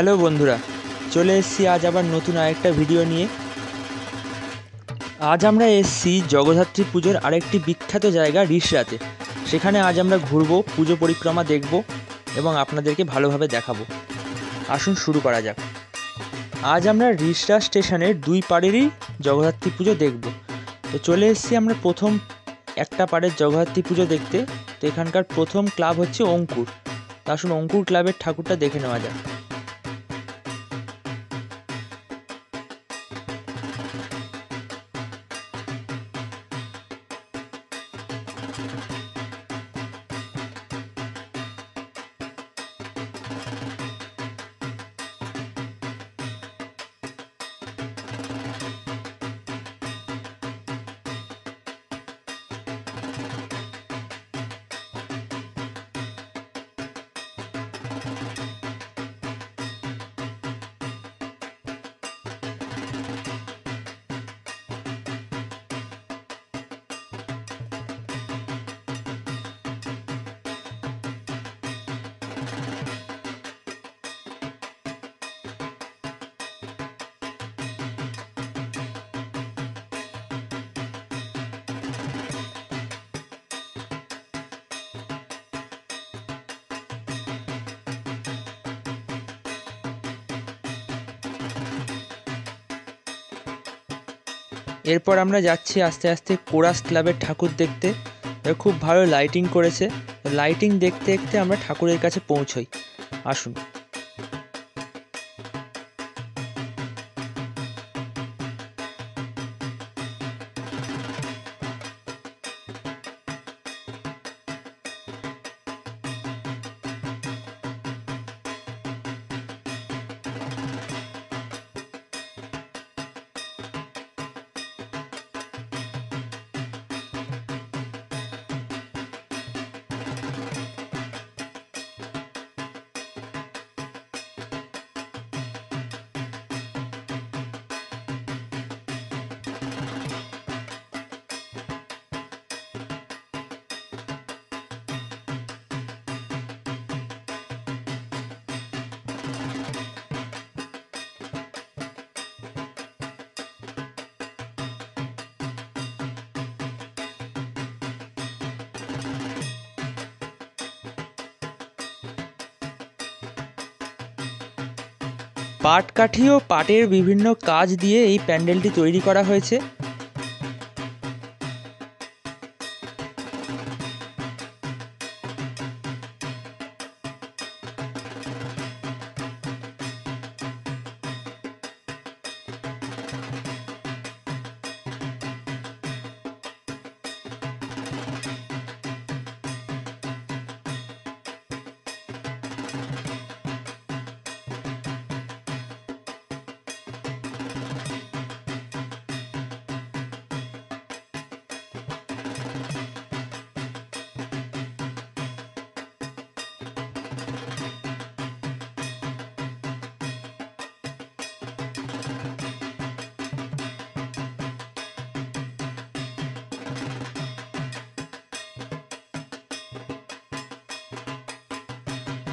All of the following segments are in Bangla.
হ্যালো বন্ধুরা, চলে এসেছি আজ আবার নতুন আরেকটা ভিডিও নিয়ে। আজ আমরা এসেছি জগদ্ধাত্রী পুজোর আরেকটি বিখ্যাত জায়গা, রিসরাতে। সেখানে আজ আমরা ঘুরবো, পুজো পরিক্রমা দেখব এবং আপনাদেরকে ভালোভাবে দেখাবো। আসুন শুরু করা যাক। আজ আমরা রিসরা স্টেশনের দুই পাড়েরই জগদ্ধাত্রী পুজো দেখব। তো চলে এসেছি আমরা প্রথম একটা পাড়ের জগদ্ধাত্রী পুজো দেখতে। তো এখানকার প্রথম ক্লাব হচ্ছে অঙ্কুর। আসুন অঙ্কুর ক্লাবের ঠাকুরটা দেখে নেওয়া যাক। এরপর আমরা যাচ্ছি আস্তে আস্তে কোরাস ক্লাবের ঠাকুর দেখতে। খুব ভালো লাইটিং করেছে। লাইটিং দেখতে দেখতে আমরা ঠাকুরের কাছে পৌঁছই। আসুন। পাটকাঠি ও পাটের বিভিন্ন কাজ দিয়ে এই প্যান্ডেলটি তৈরি করা হয়েছে।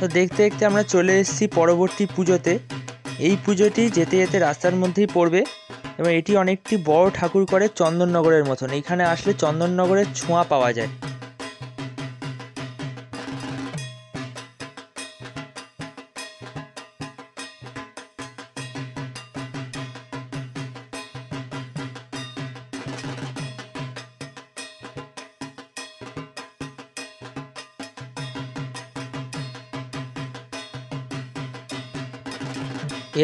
তো দেখতে দেখতে আমরা চলে এসেছি পরবর্তী পুজোতে। এই পুজোটি যেতে যেতে রাস্তার মধ্যেই পড়বে এবং এটি অনেকটি বড় ঠাকুর করে চন্দননগরের মতন। এখানে আসলে চন্দননগরের ছোঁয়া পাওয়া যায়।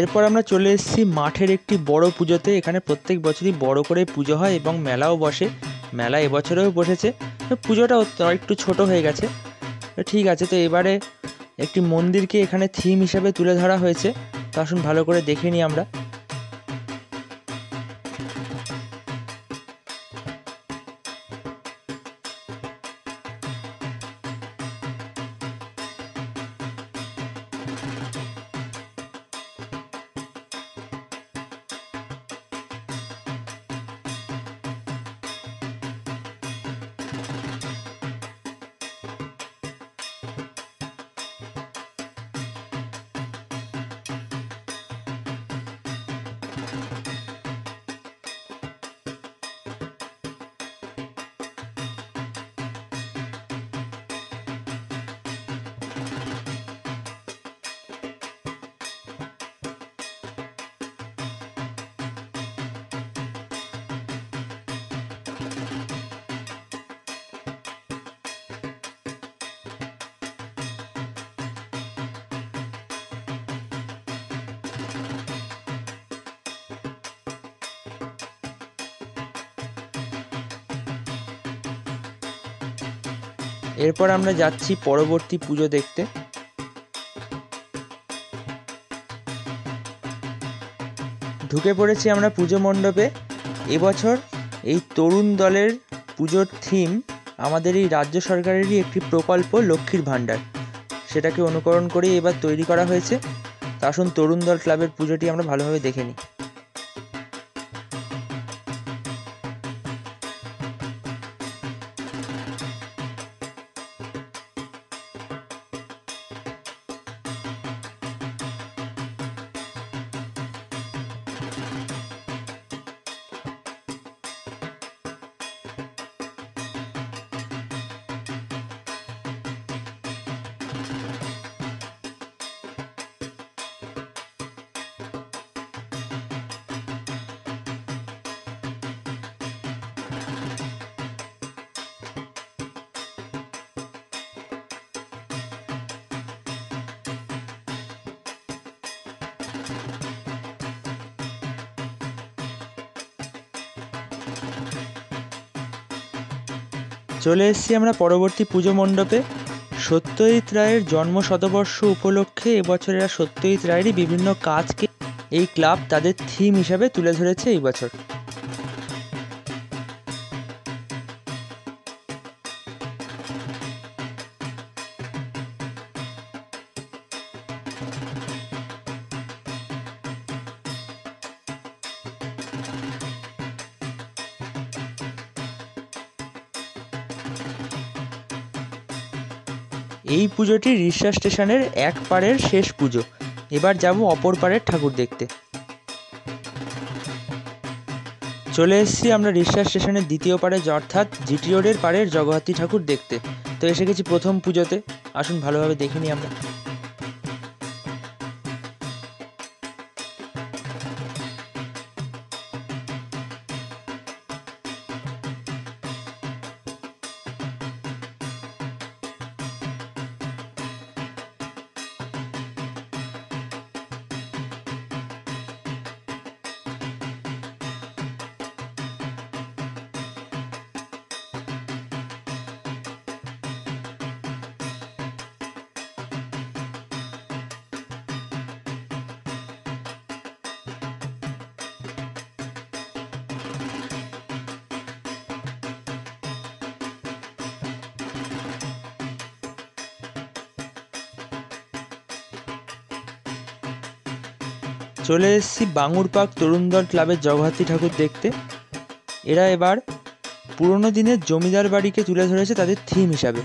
এরপর আমরা চলে এসেছি মাঠের একটি বড় পুজোতে। এখানে প্রত্যেক বছরই বড় করে পুজো হয় এবং মেলাও বসে। মেলা এবছরেও বসেছে। পুজোটা একটু ছোট হয়ে গেছে। ঠিক আছে, তো এবারে একটি মন্দিরকে এখানে থিম হিসাবে তুলে ধরা হয়েছে। তো আসুন ভালো করে দেখে নিই আমরা। এরপর আমরা যাচ্ছি পরবর্তী পুজো দেখতে। ঢুকে পড়েছি আমরা পুজো মণ্ডপে। এবছর এই তরুণ দলের পুজোর থিম আমাদের এই রাজ্য সরকারেরই একটি প্রকল্প, লক্ষ্মীর ভাণ্ডার। সেটাকে অনুকরণ করেই এবার তৈরি করা হয়েছে। আসুন তরুণ দল ক্লাবের পুজোটি আমরা ভালোভাবে দেখে নিই। চলে এসেছি আমরা পরবর্তী পুজো মণ্ডপে। সত্যজিৎ রায়ের জন্ম শতবর্ষ উপলক্ষে এবছর এরা সত্যজিৎ রায়েরই বিভিন্ন কাজকে এই ক্লাব তাদের থিম হিসাবে তুলে ধরেছে এই বছর। পুজোটি রিক্সা স্টেশনের এক পাড়ের শেষ পুজো। এবার যাব অপর পাড়ের ঠাকুর দেখতে। চলে এসেছি আমরা রিক্সা স্টেশনের দ্বিতীয় পাড়ে অর্থাৎ জিটি রোডের পাড়ের জগহাতি ঠাকুর দেখতে। তো এসে গেছি প্রথম পুজোতে। আসুন ভালোভাবে দেখে নিই আমরা। চলে এসেছি বাঙুরপাক তরুণ দল ক্লাবের জগহাতি ঠাকুর দেখতে। এরা এবার পুরনো দিনের জমিদার বাড়িকে তুলে ধরেছে তাদের থিম হিসাবে।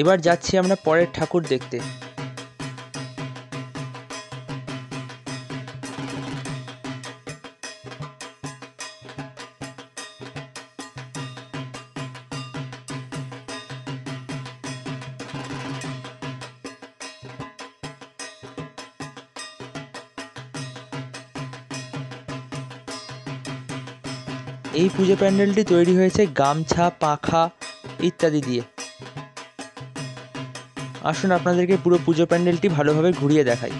এবার যাচ্ছি আমরা পরের ঠাকুর দেখতে। এই পুজো প্যান্ডেলটি তৈরি হয়েছে গামছা, পাখা ইত্যাদি দিয়ে। আসুন আপনাদেরকে পুরো পুজো প্যান্ডেলটি ভালোভাবে ঘুরিয়ে দেখাই।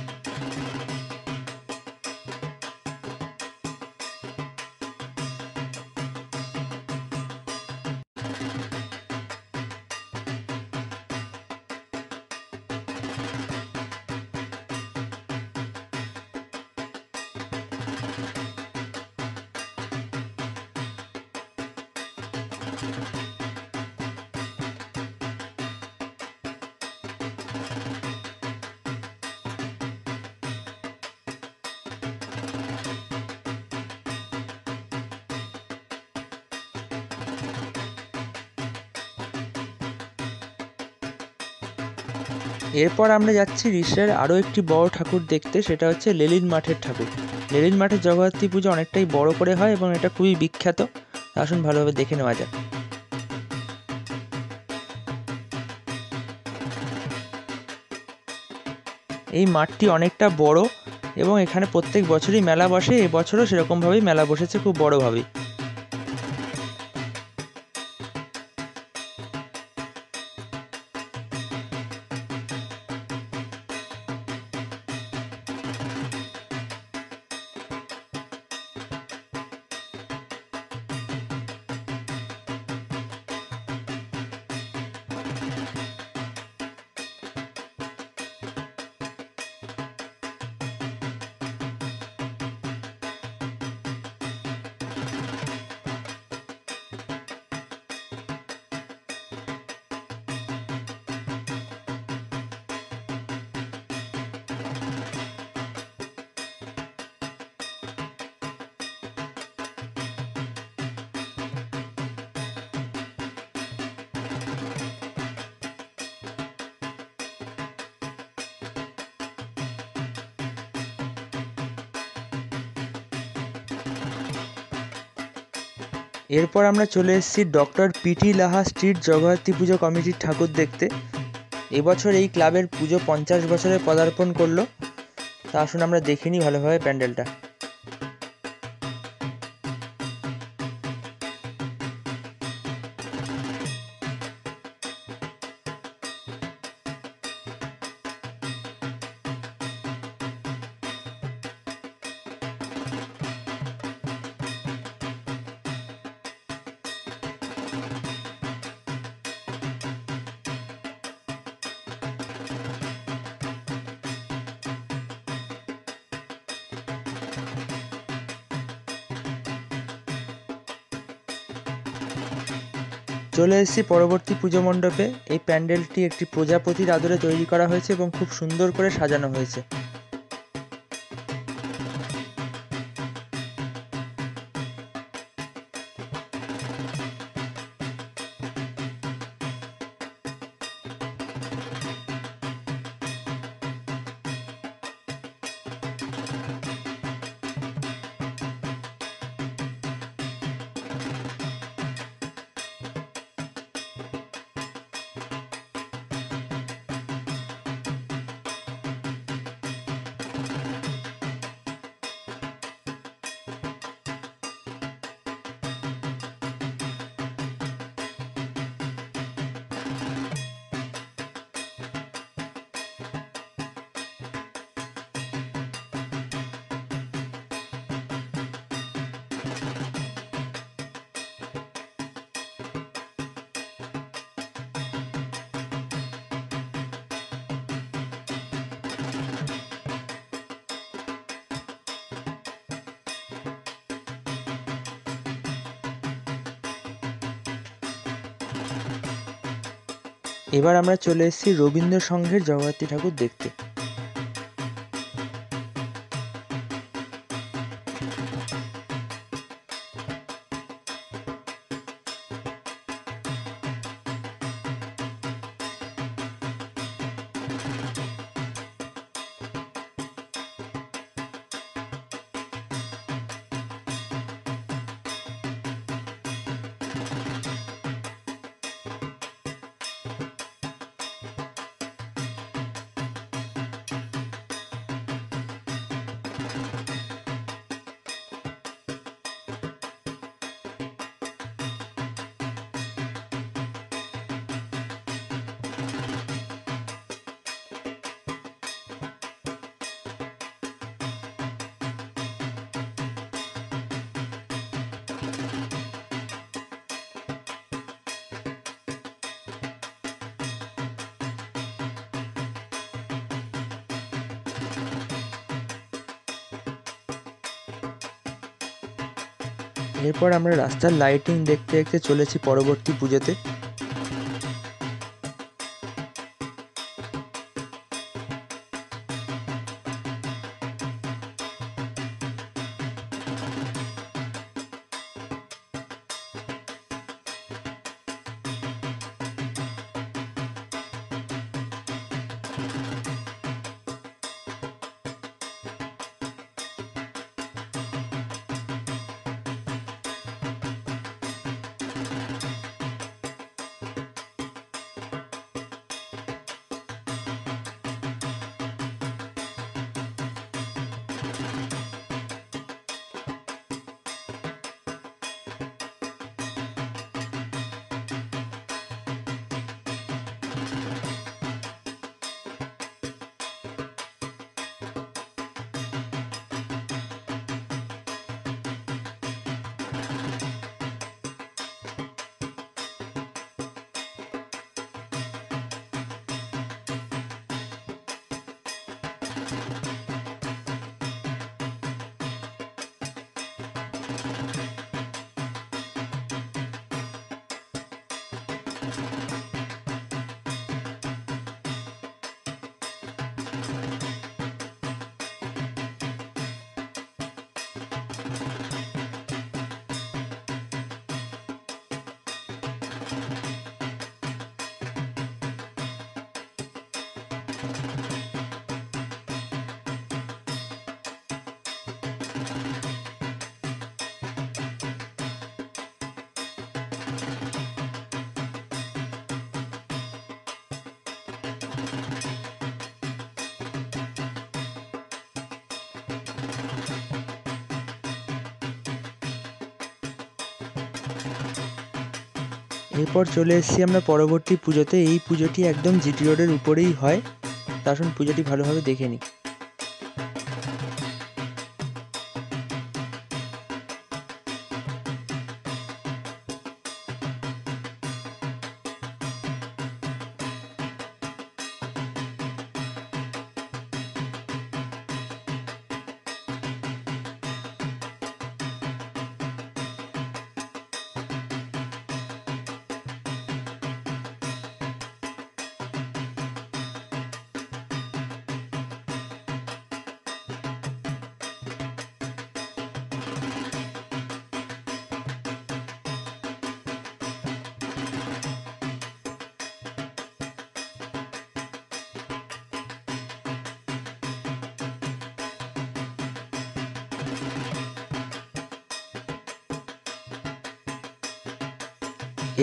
এরপর আমরা যাচ্ছি রিসের আরও একটি বড় ঠাকুর দেখতে, সেটা হচ্ছে লেলিন মাঠের ঠাকুর। লেলিন মাঠের জগদ্ধাত্রী পুজো অনেকটাই বড় করে হয় এবং এটা খুবই বিখ্যাত। আসুন ভালোভাবে দেখে নেওয়া যাক। এই মাঠটি অনেকটা বড় এবং এখানে প্রত্যেক বছরই মেলা বসে, এবছরও সেরকমভাবেই মেলা বসেছে, খুব বড়োভাবেই। এরপর আমরা চলে এসেছি doctor P T Laha street Jagaddhatri Puja কমিটির ঠাকুর দেখতে। এবছর এই ক্লাবের পুজো পঞ্চাশ বছরে পদার্পণ করল। তা আসুন আমরা দেখিনি ভালোভাবে প্যান্ডেলটা। চলে এসেছি পরবর্তী পুজো মণ্ডপে। এই প্যান্ডেলটি একটি প্রজাপতির আদরে তৈরি করা হয়েছে এবং খুব সুন্দর করে সাজানো হয়েছে। এবার আমরা চলে এসেছি রবীন্দ্র সংঘের ঠাকুর দেখতে। এরপর আমরা রাস্তার লাইটিং দেখতে দেখতে চলেছি পরবর্তী পুজোতে। you এরপর চলে এসেছি আমরা পরবর্তী পুজোতে। এই পুজোটি একদম জিটি রোডের উপরেই হয়। তা আসুন পুজোটি ভালোভাবে দেখে নিই।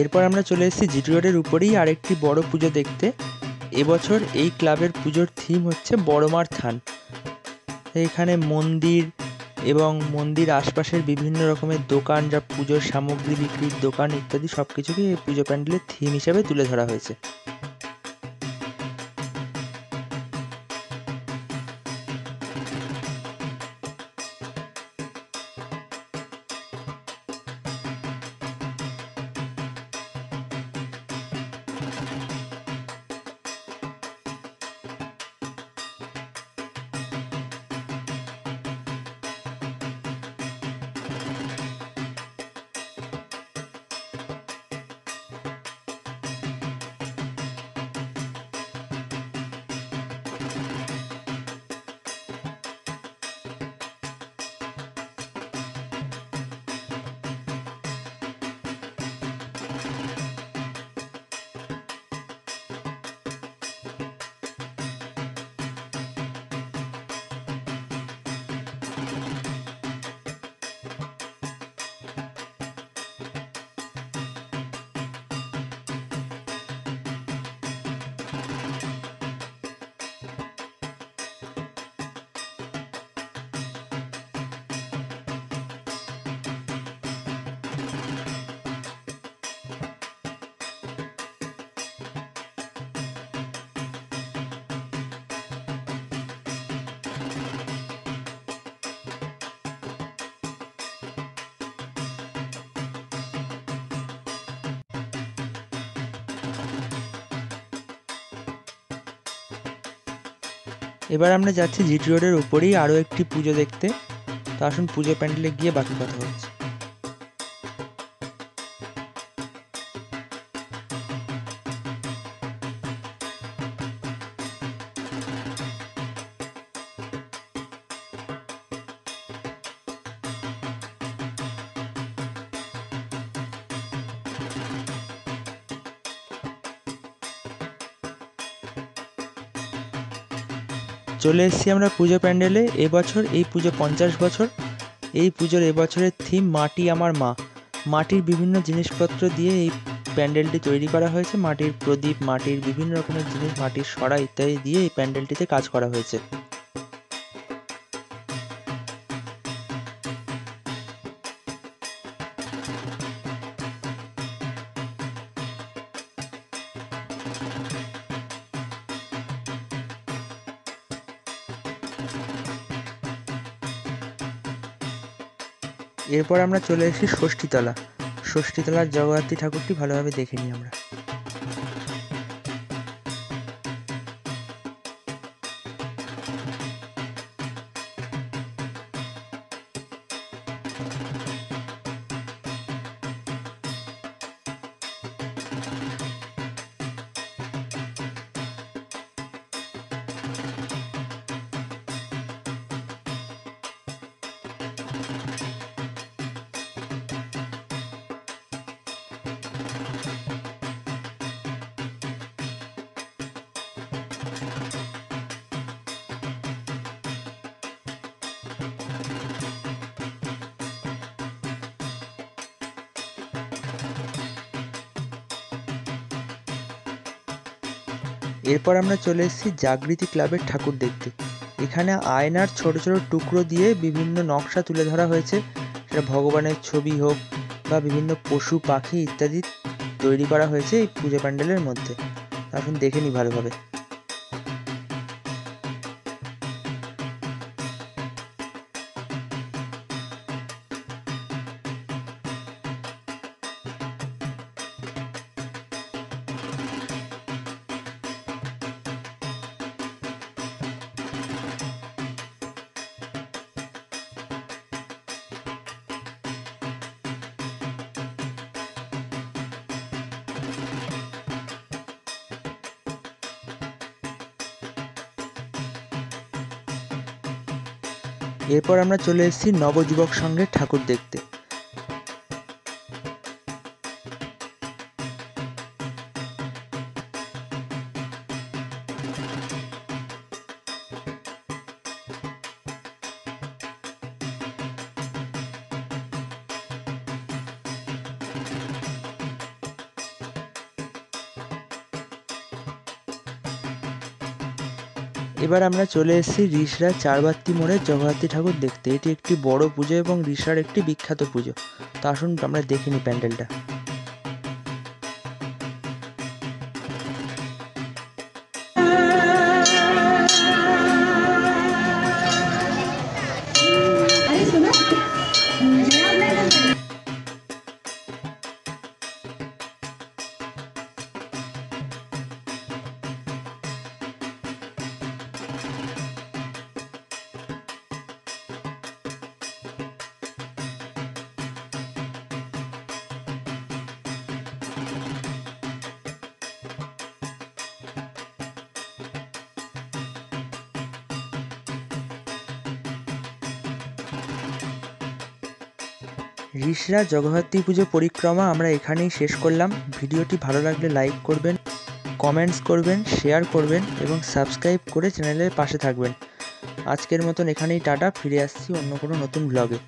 এরপর আমরা চলে এসেছি জিটি রোডের উপরেই আরেকটি বড় পুজো দেখতে। এবছর এই ক্লাবের পুজোর থিম হচ্ছে বড়মার থান। এখানে মন্দির এবং মন্দির আশপাশের বিভিন্ন রকমের দোকান যা পুজোর সামগ্রী বিক্রির দোকান ইত্যাদি সব কিছুকে এই পুজো প্যান্ডেলের থিম হিসাবে তুলে ধরা হয়েছে। এবার আমরা যাচ্ছি জিটি রোডের উপরেই আরও একটি পুজো দেখতে। তো আসুন পুজো প্যান্ডেলে গিয়ে বাকি কথা হচ্ছে চলে এসেছি আমরা পুজো প্যান্ডেলে। এবছর, এই পুজো পঞ্চাশ বছর। এই পুজোর এবছরের থিম মাটি আমার মা। মাটির বিভিন্ন জিনিসপত্র দিয়ে এই প্যান্ডেলটি তৈরি করা হয়েছে। মাটির প্রদীপ, মাটির বিভিন্ন রকমের জিনিস, মাটির সরা ইত্যাদি দিয়ে এই প্যান্ডেলটিতে কাজ করা হয়েছে। এরপর আমরা চলে এসেছি ষষ্ঠীতলা। ষষ্ঠীতলার জগদ্ধাত্রী ঠাকুরটি ভালোভাবে দেখে নিই আমরা। এরপর আমরা চলে এসেছি জাগৃতি ক্লাবের ঠাকুর দেখতে। এখানে আয়নার ছোট ছোট টুকরো দিয়ে বিভিন্ন নকশা তুলে ধরা হয়েছে। সেটা ভগবানের ছবি হোক বা বিভিন্ন পশু, পাখি ইত্যাদি তৈরি করা হয়েছে এই পুজো প্যান্ডেলের মধ্যে। আসুন দেখে নিই ভালোভাবে। এরপর আমরা চলে এসেছি নবযুবক সংঘের ঠাকুর দেখতে। এবার আমরা চলে এসেছি ঋষরা চারবাত্তি মোড়ে জগদ্ধাত্রী ঠাকুর দেখতে। এটি একটি বড় পুজো এবং রিষড়ার একটি বিখ্যাত পুজো। তো আসুন আমরা দেখিনি প্যান্ডেলটা। রিষড়া জগদ্ধাত্রী পুজো পরিক্রমা আমরা এখানেই শেষ করলাম। ভিডিওটি ভালো লাগলে লাইক করবেন কমেন্টস করবেন শেয়ার করবেন এবং সাবস্ক্রাইব করে চ্যানেলের পাশে থাকবেন। আজকের মতন এখানেই টাটা, ফিরে আসছি অন্য কোনো নতুন ব্লগে